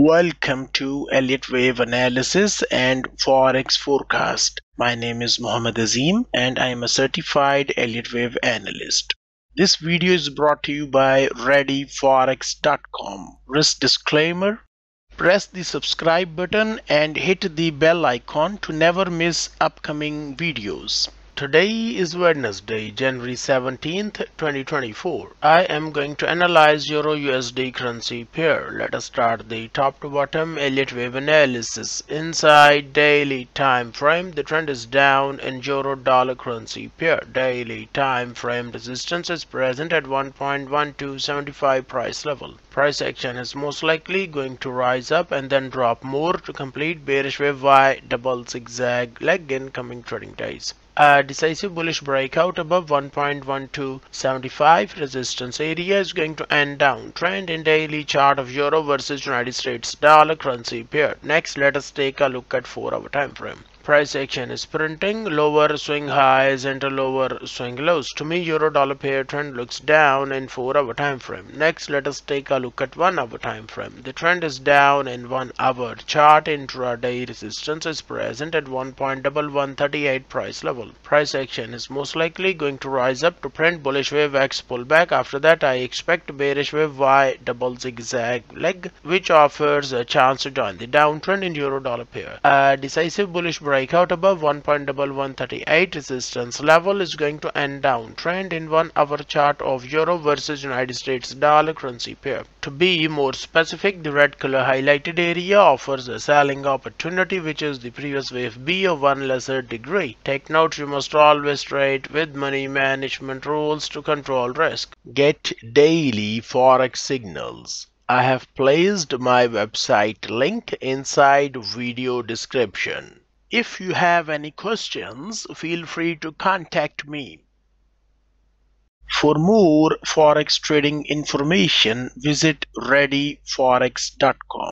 Welcome to Elliott Wave Analysis and Forex Forecast. My name is Muhammad Azim and I am a certified Elliott Wave analyst. This video is brought to you by ReadyForex.com. Risk disclaimer Press the subscribe button and hit the bell icon to never miss upcoming videos. Today is Wednesday, January 17th, 2024. I am going to analyze Euro USD currency pair. Let us start the top to bottom Elliott wave analysis. Inside daily time frame, the trend is down in Euro dollar currency pair. Daily time frame resistance is present at 1.1275 price level. Price action is most likely going to rise up and then drop more to complete bearish wave Y double zigzag leg in coming trading days a decisive bullish breakout above 1.1275 resistance area is going to end down. Trend in daily chart of euro versus united states dollar currency pair. Next let us take a look at 4 hour time frame price action is printing lower swing highs and lower swing lows. To me euro dollar pair trend looks down in 4 hour time frame. Next let us take a look at 1 hour time frame. The trend is down in 1 hour. Chart intraday resistance is present at 1.1138 price level. Price action is most likely going to rise up to print bullish wave x pullback. After that i expect bearish wave y double zigzag leg which offers a chance to join the downtrend in euro dollar pair. A decisive bullish break breakout above 1.1138 resistance level is going to end down. Trend in one hour chart of euro versus united states dollar currency pair. To be more specific the red color highlighted area offers a selling opportunity which is the previous wave b of one lesser degree. Take note you must always trade with money management rules to control risk. Get daily forex signals. I have placed my website link inside video description. If you have any questions, feel free to contact me. For more Forex trading information, visit readyforex.com.